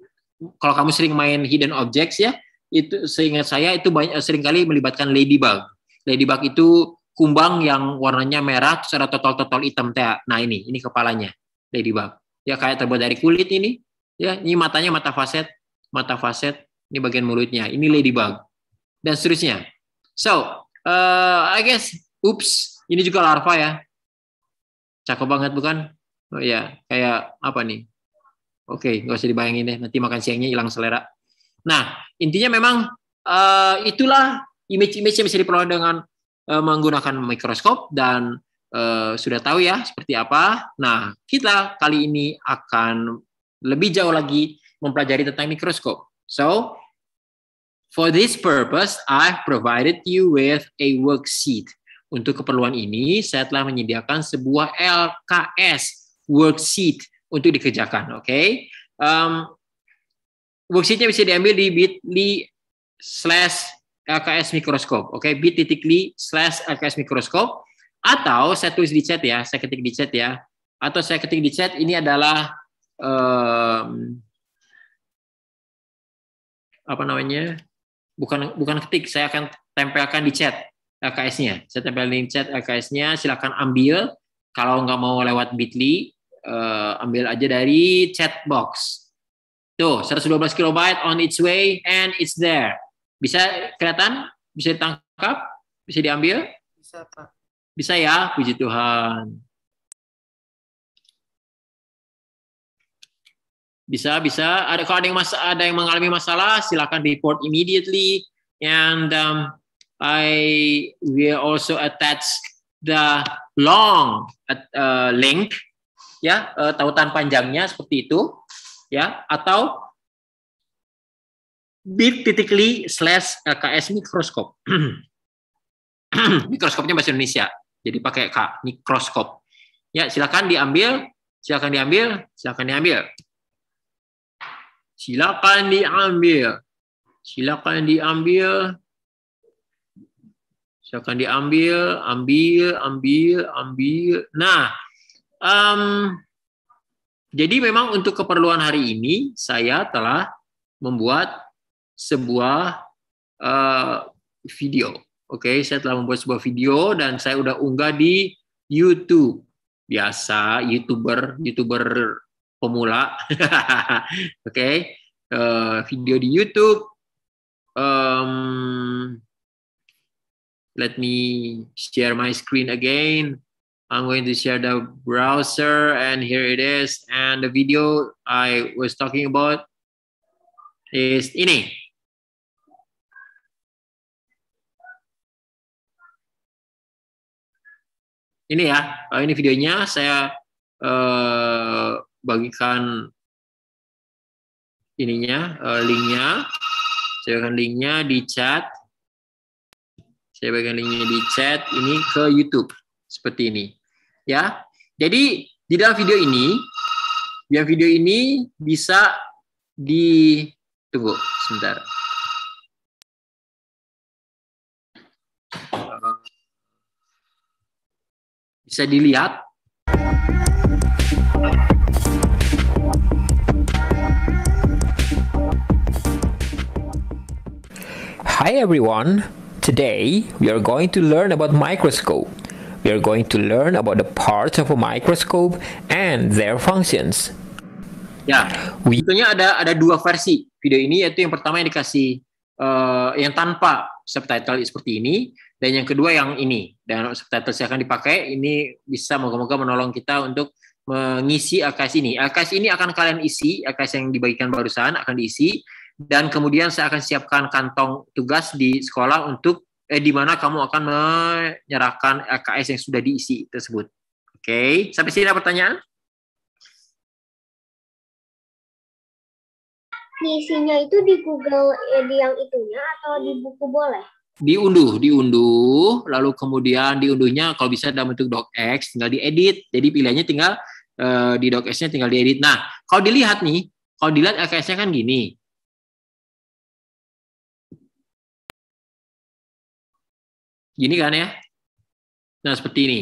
Speaker 1: kalau kamu sering main hidden objects ya, itu seingat saya itu banyak sering kali melibatkan ladybug. Ladybug itu kumbang yang warnanya merah terus ada totol-totol hitam teh. Nah, ini ini kepalanya ladybug. Ya kayak terbuat dari kulit ini. Ya, ini matanya mata faset, mata faset, ini bagian mulutnya. Ini ladybug dan seterusnya. So, uh, I guess, oops, ini juga larva ya. Cakep banget bukan? Oh ya, kayak apa nih? Oke, okay, nggak usah dibayangin deh, nanti makan siangnya hilang selera. Nah, intinya memang uh, itulah image-image yang bisa diperoleh dengan uh, menggunakan mikroskop dan uh, sudah tahu ya seperti apa. Nah, kita kali ini akan lebih jauh lagi mempelajari tentang mikroskop. So, For this purpose, I've provided you with a worksheet. Untuk keperluan ini, saya telah menyediakan sebuah LKS worksheet untuk dikerjakan. Oke, okay? um, worksheetnya bisa diambil di bit.ly slash LKS mikroskop. Oke, okay? bit.ly slash LKS mikroskop. Atau saya tulis di chat ya, saya ketik di chat ya. Atau saya ketik di chat, ini adalah um, apa namanya bukan bukan ketik, saya akan tempelkan di chat LKS-nya. Saya tempelin di chat LKS-nya, silakan ambil. Kalau nggak mau lewat Bitly, uh, ambil aja dari chat box. Tuh, 112 kilobyte on its way and it's there. Bisa kelihatan? Bisa ditangkap? Bisa diambil? Bisa, Pak. Bisa ya, puji Tuhan. Bisa bisa. Ada kalau ada yang mas ada yang mengalami masalah silakan report immediately. And um, I will also attach the long uh, link ya uh, tautan panjangnya seperti itu ya. Atau bit.ly slash lks mikroskop. *clears throat* Mikroskopnya bahasa Indonesia. Jadi pakai k mikroskop. Ya silakan diambil silakan diambil silakan diambil silakan diambil. Silakan diambil. Silakan diambil, ambil, ambil, ambil. Nah, um, jadi memang untuk keperluan hari ini saya telah membuat sebuah uh, video. Oke, okay, saya telah membuat sebuah video dan saya udah unggah di YouTube. Biasa, youtuber, youtuber pemula. *laughs* Oke, okay. uh, video di YouTube. Um, let me share my screen again. I'm going to share the browser and here it is. And the video I was talking about is ini. Ini ya, uh, ini videonya saya uh, bagikan ininya, uh, linknya. Saya bagikan linknya di chat. Saya bagikan linknya di chat ini ke YouTube seperti ini. Ya, jadi di dalam video ini, yang video ini bisa di tunggu sebentar. Bisa dilihat
Speaker 3: Hi everyone, Today, we are going to learn about microscope. We are going to learn about the parts of a microscope and their functions.
Speaker 1: Ya, we... tentunya ada ada dua versi. Video ini yaitu yang pertama yang dikasih uh, yang tanpa subtitle seperti ini dan yang kedua yang ini. Dan subtitle yang akan dipakai. Ini bisa moga-moga menolong kita untuk mengisi AKS ini. AKS ini akan kalian isi, AKS yang dibagikan barusan akan diisi dan kemudian saya akan siapkan kantong tugas di sekolah untuk eh, di mana kamu akan menyerahkan LKS yang sudah diisi tersebut. Oke, okay. sampai sini ada pertanyaan?
Speaker 5: Diisinya itu di Google eh, di yang itunya atau di buku boleh?
Speaker 1: Diunduh, diunduh, lalu kemudian diunduhnya kalau bisa dalam bentuk docx, tinggal diedit. Jadi pilihannya tinggal eh, di docx-nya tinggal diedit. Nah, kalau dilihat nih, kalau dilihat LKS-nya kan gini. Gini kan ya? Nah, seperti ini.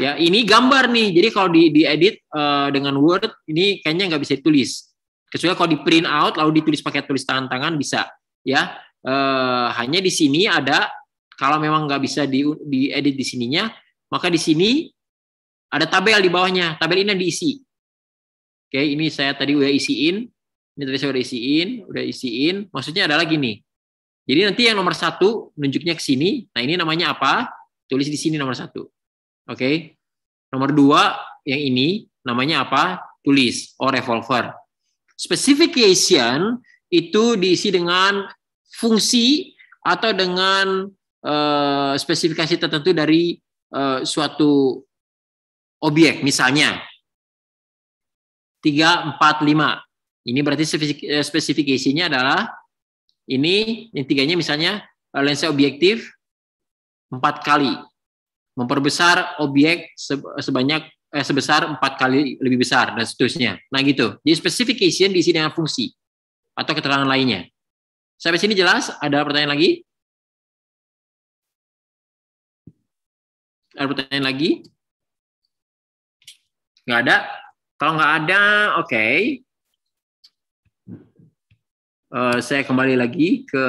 Speaker 1: Ya, ini gambar nih. Jadi kalau di diedit uh, dengan Word, ini kayaknya nggak bisa ditulis. Kecuali kalau di print out lalu ditulis pakai tulis tangan-tangan bisa. Ya, uh, hanya di sini ada kalau memang nggak bisa di diedit di sininya, maka di sini ada tabel di bawahnya. Tabel ini diisi. Oke, ini saya tadi udah isiin. Ini tadi saya udah isiin, udah isiin. Maksudnya adalah gini. Jadi nanti yang nomor satu nunjuknya ke sini. Nah ini namanya apa? Tulis di sini nomor satu. Oke. Okay. Nomor dua yang ini namanya apa? Tulis oh revolver. Specification itu diisi dengan fungsi atau dengan uh, spesifikasi tertentu dari uh, suatu objek. Misalnya 3, 4, 5. Ini berarti eh, spesifikasinya adalah ini yang tiganya misalnya eh, lensa objektif empat kali, memperbesar objek sebanyak eh, sebesar empat kali lebih besar dan seterusnya. Nah gitu. Jadi specification diisi dengan fungsi atau keterangan lainnya. Sampai sini jelas? Ada pertanyaan lagi? Ada pertanyaan lagi? Nggak ada? Kalau nggak ada, oke. Okay uh, saya kembali lagi ke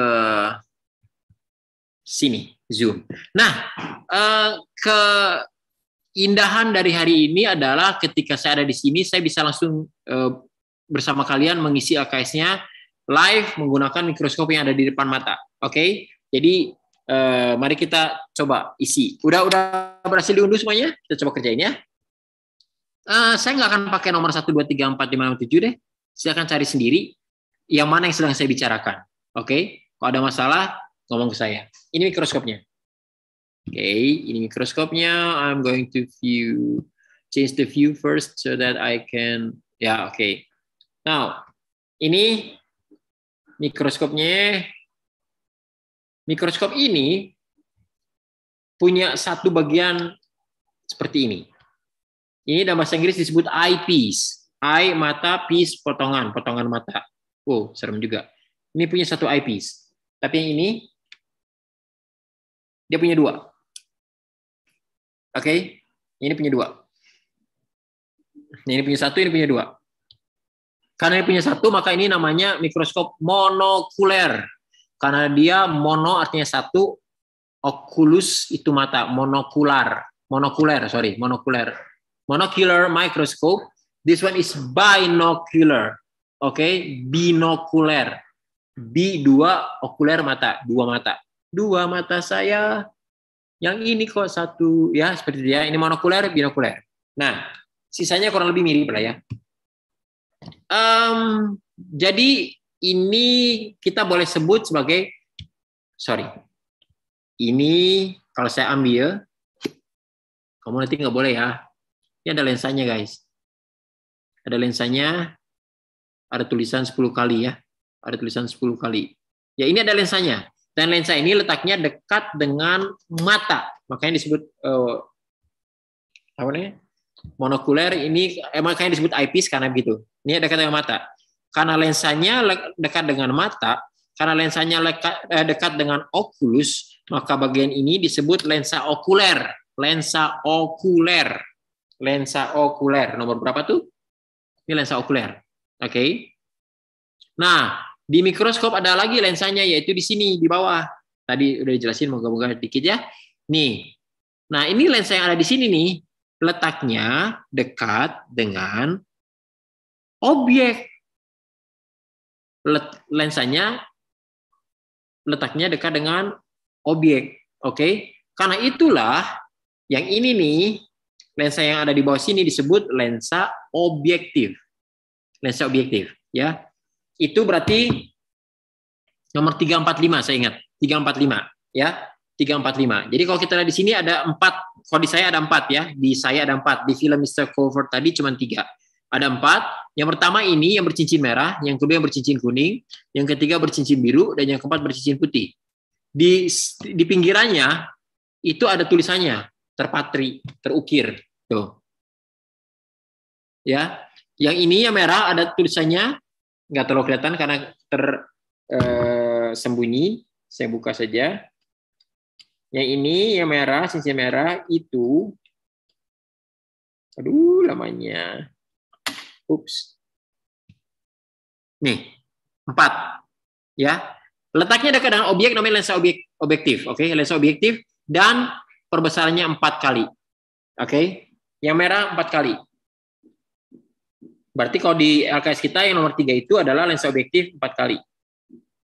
Speaker 1: sini Zoom. Nah, uh, keindahan dari hari ini adalah ketika saya ada di sini, saya bisa langsung uh, bersama kalian mengisi AKS-nya live menggunakan mikroskop yang ada di depan mata. Oke, okay? jadi uh, mari kita coba isi. Udah udah berhasil diunduh semuanya? Kita coba kerjain ya. Uh, saya nggak akan pakai nomor 1, 2, 3, 4, 5, 6, 7 deh. Saya akan cari sendiri yang mana yang sedang saya bicarakan. Oke, okay? kalau ada masalah ngomong ke saya. Ini mikroskopnya. Oke, okay, ini mikroskopnya. I'm going to view, change the view first so that I can, ya yeah, oke. Okay. Now, ini mikroskopnya. Mikroskop ini punya satu bagian seperti ini. Ini dalam bahasa Inggris disebut eyepiece. Eye mata, piece potongan, potongan mata. Wow, serem juga. Ini punya satu eyepiece. Tapi yang ini, dia punya dua. Oke, ini punya dua. Ini punya satu, ini punya dua. Karena ini punya satu, maka ini namanya mikroskop monokuler. Karena dia mono artinya satu, oculus itu mata, monokular. Monokuler, sorry, monokuler. Monocular microscope. This one is binocular. Oke, okay? binokuler. B dua, okuler mata, dua mata. Dua mata saya. Yang ini kok satu, ya seperti dia. Ini monokuler, binokuler. Nah, sisanya kurang lebih mirip lah ya. Um, jadi ini kita boleh sebut sebagai sorry. Ini kalau saya ambil, kamu nanti nggak boleh ya. Ini ada lensanya guys. Ada lensanya, ada tulisan 10 kali ya. Ada tulisan 10 kali. Ya ini ada lensanya. Dan lensa ini letaknya dekat dengan mata. Makanya disebut uh, apa namanya? Monokuler ini eh, makanya disebut eyepiece karena begitu. Ini dekat dengan mata. Karena lensanya dekat dengan mata, karena lensanya eh, dekat dengan oculus, maka bagian ini disebut lensa okuler. Lensa okuler. Lensa okuler. Nomor berapa tuh? Ini lensa okuler. Oke. Okay. Nah, di mikroskop ada lagi lensanya yaitu di sini di bawah. Tadi udah dijelasin moga-moga dikit ya. Nih. Nah, ini lensa yang ada di sini nih letaknya dekat dengan objek lensanya letaknya dekat dengan objek. Oke, okay? karena itulah yang ini nih lensa yang ada di bawah sini disebut lensa objektif. Lensa objektif, ya. Itu berarti nomor 345 saya ingat. 345, ya. 345. Jadi kalau kita lihat di sini ada empat, kalau di saya ada empat ya, di saya ada empat, di film Mr. Cover tadi cuma tiga. Ada empat. Yang pertama ini yang bercincin merah, yang kedua yang bercincin kuning, yang ketiga bercincin biru, dan yang keempat bercincin putih. Di di pinggirannya itu ada tulisannya terpatri, terukir. Tuh. Ya, yang ini yang merah ada tulisannya nggak terlalu kelihatan karena tersembunyi. Eh, Saya buka saja. Yang ini yang merah, cincin merah itu aduh lamanya Ups. Nih, empat. Ya, letaknya dekat dengan objek namanya lensa objek objektif. Oke, okay? lensa objektif dan perbesarannya empat kali. Oke, okay? yang merah empat kali. Berarti kalau di LKS kita yang nomor tiga itu adalah lensa objektif empat kali.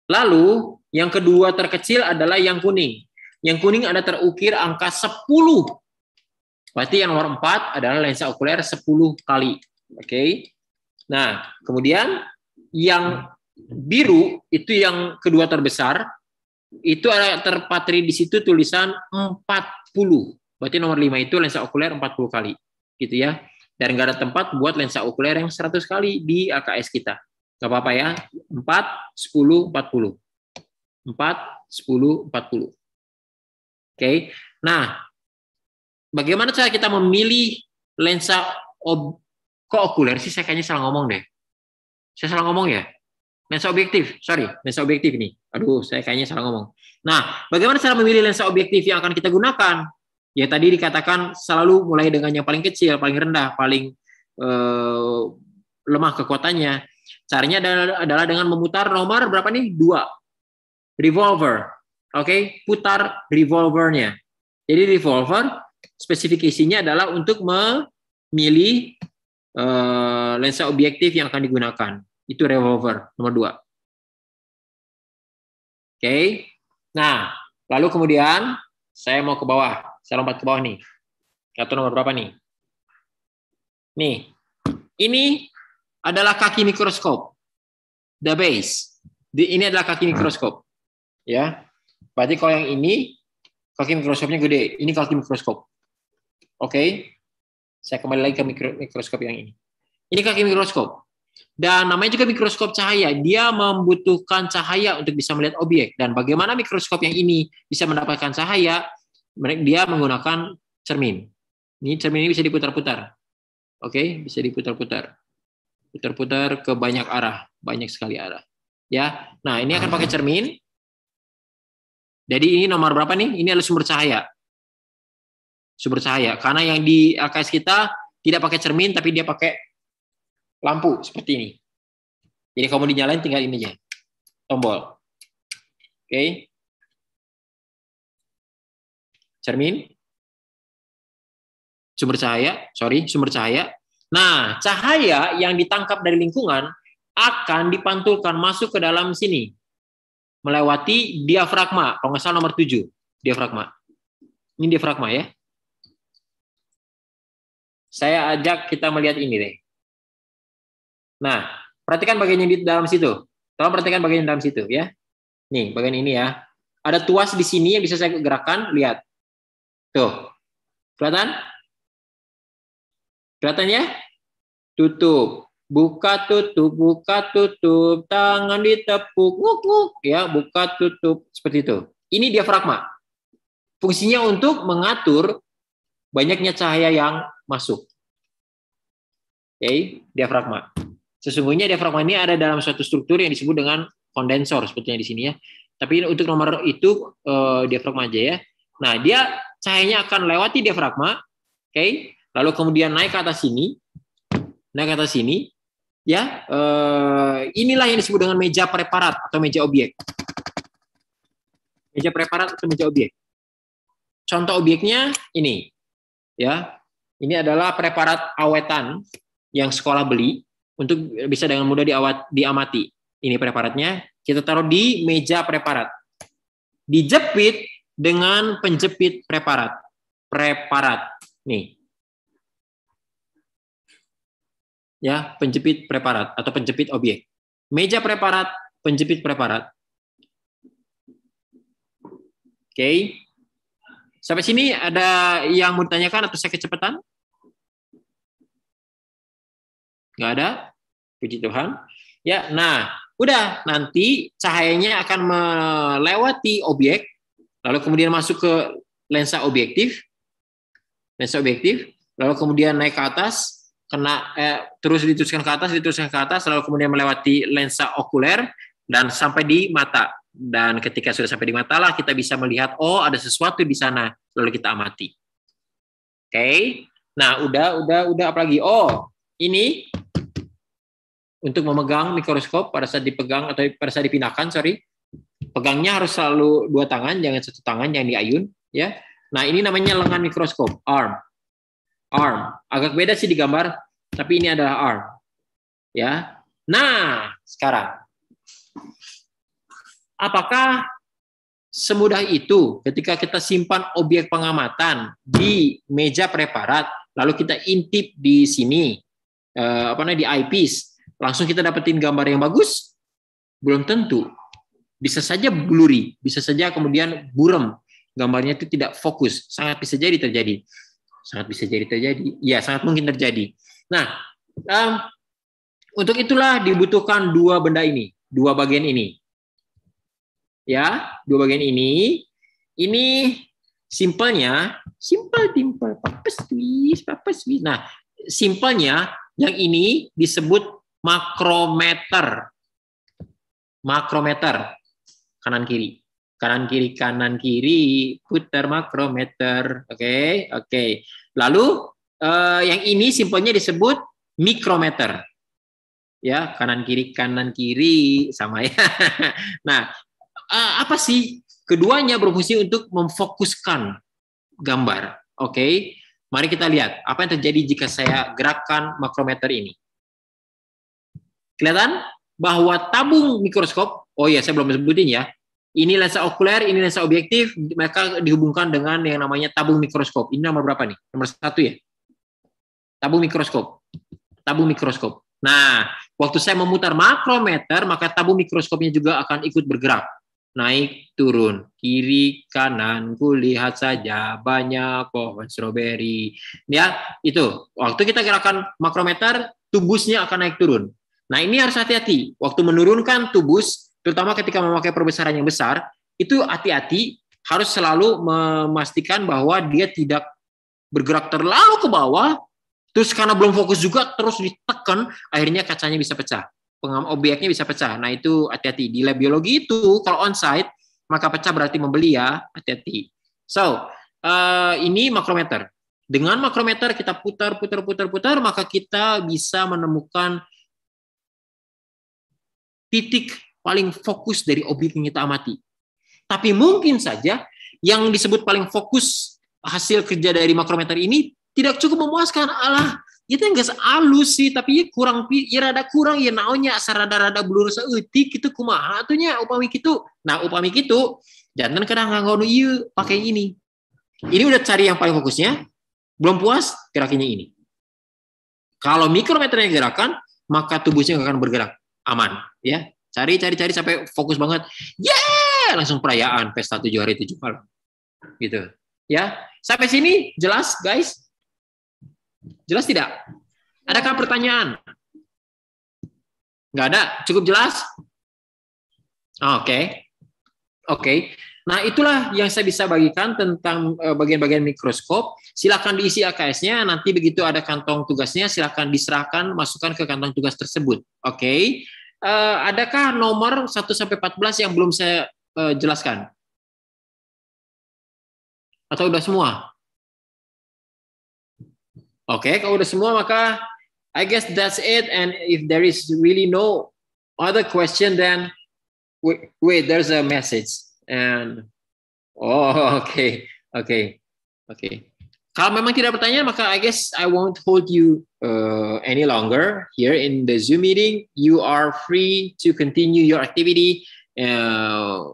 Speaker 1: Lalu yang kedua terkecil adalah yang kuning. Yang kuning ada terukir angka 10. Berarti yang nomor 4 adalah lensa okuler 10 kali. Oke. Okay. Nah, kemudian yang biru itu yang kedua terbesar itu ada terpatri di situ tulisan 40. Berarti nomor 5 itu lensa okuler 40 kali. Gitu ya. Dan nggak ada tempat buat lensa okuler yang 100 kali di AKS kita. Gak apa-apa ya. 4, 10, 40. 4, 10, 40. Oke. Okay. Nah, bagaimana cara kita memilih lensa ob Kok okuler sih? Saya kayaknya salah ngomong deh. Saya salah ngomong ya? Lensa objektif, sorry, lensa objektif ini. Aduh, saya kayaknya salah ngomong. Nah, bagaimana cara memilih lensa objektif yang akan kita gunakan? Ya tadi dikatakan selalu mulai dengan yang paling kecil, paling rendah, paling eh, lemah kekuatannya. Caranya adalah, adalah dengan memutar nomor berapa nih? Dua. Revolver. Oke, okay? putar revolvernya. Jadi revolver spesifikasinya adalah untuk memilih uh, lensa objektif yang akan digunakan. Itu revolver nomor dua. Oke. Okay. Nah, lalu kemudian saya mau ke bawah. Saya lompat ke bawah nih. Atau nomor berapa nih? Nih. Ini adalah kaki mikroskop. The base. Ini adalah kaki mikroskop. Ya. Berarti kalau yang ini kaki mikroskopnya gede. Ini kaki mikroskop. Oke. Okay. Saya kembali lagi ke mikro, mikroskop yang ini. Ini kaki mikroskop. Dan namanya juga mikroskop cahaya. Dia membutuhkan cahaya untuk bisa melihat objek. Dan bagaimana mikroskop yang ini bisa mendapatkan cahaya? Dia menggunakan cermin. Ini cermin ini bisa diputar-putar. Oke, bisa diputar-putar. Putar-putar ke banyak arah, banyak sekali arah. Ya. Nah, ini akan pakai cermin. Jadi ini nomor berapa nih? Ini adalah sumber cahaya. sumber cahaya. Karena yang di LKS kita tidak pakai cermin, tapi dia pakai lampu seperti ini. Jadi kamu dinyalain tinggal ini aja, tombol. Oke. Okay. Cermin. Sumber cahaya, sorry, sumber cahaya. Nah, cahaya yang ditangkap dari lingkungan akan dipantulkan masuk ke dalam sini. Melewati diafragma, kalau nggak salah nomor 7, diafragma. Ini diafragma ya. Saya ajak kita melihat ini deh. Nah, perhatikan bagian yang di dalam situ. Tolong perhatikan bagian yang dalam situ ya. Nih, bagian ini ya. Ada tuas di sini yang bisa saya gerakkan, lihat. Tuh. Kelihatan? Kelihatan ya? Tutup. Buka tutup, buka tutup, tangan ditepuk, nguk, nguk, ya, buka tutup seperti itu. Ini diafragma. Fungsinya untuk mengatur banyaknya cahaya yang masuk. Oke, okay, diafragma. Sesungguhnya diafragma ini ada dalam suatu struktur yang disebut dengan kondensor sepertinya di sini ya. Tapi untuk nomor itu uh, diafragma aja ya. Nah, dia cahayanya akan lewati diafragma, oke? Okay? Lalu kemudian naik ke atas sini, naik ke atas sini, ya. Uh, inilah yang disebut dengan meja preparat atau meja objek. Meja preparat atau meja objek. Contoh objeknya ini, ya. Ini adalah preparat awetan yang sekolah beli untuk bisa dengan mudah diawat, diamati. Ini preparatnya, kita taruh di meja preparat. Dijepit dengan penjepit preparat. Preparat. Nih. Ya, penjepit preparat atau penjepit objek. Meja preparat, penjepit preparat. Oke. Okay. Sampai sini ada yang mau ditanyakan atau saya kecepatan? Nggak ada? Puji Tuhan. Ya, nah, udah nanti cahayanya akan melewati objek, lalu kemudian masuk ke lensa objektif, lensa objektif, lalu kemudian naik ke atas, kena eh, terus diteruskan ke atas, diteruskan ke atas, lalu kemudian melewati lensa okuler dan sampai di mata. Dan ketika sudah sampai di mata lah kita bisa melihat oh ada sesuatu di sana, lalu kita amati. Oke. Okay? Nah, udah udah udah apalagi? Oh, ini untuk memegang mikroskop pada saat dipegang atau pada saat dipindahkan, sorry, pegangnya harus selalu dua tangan, jangan satu tangan, yang diayun, ya. Nah ini namanya lengan mikroskop, arm, arm. Agak beda sih di gambar, tapi ini adalah arm, ya. Nah sekarang, apakah semudah itu ketika kita simpan objek pengamatan di meja preparat, lalu kita intip di sini, eh, apa namanya di eyepiece, langsung kita dapetin gambar yang bagus? Belum tentu. Bisa saja blurry, bisa saja kemudian buram, gambarnya itu tidak fokus, sangat bisa jadi terjadi. Sangat bisa jadi terjadi. Ya, sangat mungkin terjadi. Nah, um, untuk itulah dibutuhkan dua benda ini, dua bagian ini. Ya, dua bagian ini. Ini simpelnya, simple, simple, papes, papes, Nah, simpelnya yang ini disebut makrometer. Makrometer. Kanan kiri. Kanan kiri kanan kiri putar makrometer. Oke, okay? oke. Okay. Lalu eh, yang ini simpelnya disebut mikrometer. Ya, kanan kiri kanan kiri sama ya. *laughs* nah, eh, apa sih keduanya berfungsi untuk memfokuskan gambar. Oke. Okay? Mari kita lihat apa yang terjadi jika saya gerakkan makrometer ini. Kelihatan bahwa tabung mikroskop, oh ya saya belum sebutin ya, ini lensa okuler, ini lensa objektif, mereka dihubungkan dengan yang namanya tabung mikroskop. Ini nomor berapa nih? Nomor satu ya? Tabung mikroskop. Tabung mikroskop. Nah, waktu saya memutar makrometer, maka tabung mikroskopnya juga akan ikut bergerak. Naik, turun, kiri, kanan, kulihat saja banyak pohon stroberi. Ya, itu. Waktu kita gerakan makrometer, tubusnya akan naik turun. Nah ini harus hati-hati. Waktu menurunkan tubus, terutama ketika memakai perbesaran yang besar, itu hati-hati harus selalu memastikan bahwa dia tidak bergerak terlalu ke bawah, terus karena belum fokus juga terus ditekan, akhirnya kacanya bisa pecah, pengam objeknya bisa pecah. Nah itu hati-hati di lab biologi itu kalau on site maka pecah berarti membeli ya, hati-hati. So uh, ini makrometer. Dengan makrometer kita putar, putar, putar, putar, maka kita bisa menemukan titik paling fokus dari objek yang kita amati. Tapi mungkin saja yang disebut paling fokus hasil kerja dari makrometer ini tidak cukup memuaskan. Allah, itu enggak halus sih, tapi ya kurang ya rada kurang ya naonnya sarada-rada blur saeutik itu kumaha atunya upami kitu. Nah, upami kitu jangan kadang nganggo ieu pakai ini. Ini udah cari yang paling fokusnya, belum puas gerakinya ini. Kalau mikrometernya gerakan, maka tubuhnya akan bergerak aman, ya. Cari, cari, cari sampai fokus banget. Yeah, langsung perayaan pesta tujuh hari tujuh malam. Gitu. Ya, sampai sini jelas, guys. Jelas tidak? Adakah pertanyaan? Nggak ada. Cukup jelas? Oke. Okay. Oke. Okay. Nah, itulah yang saya bisa bagikan tentang eh, bagian-bagian mikroskop. Silakan diisi AKS-nya, nanti begitu ada kantong tugasnya, silakan diserahkan, masukkan ke kantong tugas tersebut. Oke. Okay uh, adakah nomor 1 sampai 14 yang belum saya uh, jelaskan? Atau udah semua? Oke, okay, kalau udah semua maka I guess that's it and if there is really no other question then wait, wait there's a message and oh *laughs* okay okay okay kalau memang tidak bertanya, maka I guess I won't hold you uh, any longer here in the Zoom meeting. You are free to continue your activity uh,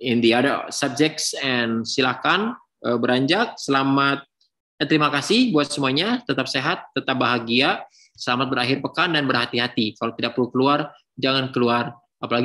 Speaker 1: in the other subjects and silakan uh, beranjak. Selamat, eh, terima kasih buat semuanya. Tetap sehat, tetap bahagia. Selamat berakhir pekan dan berhati-hati. Kalau tidak perlu keluar, jangan keluar. Apalagi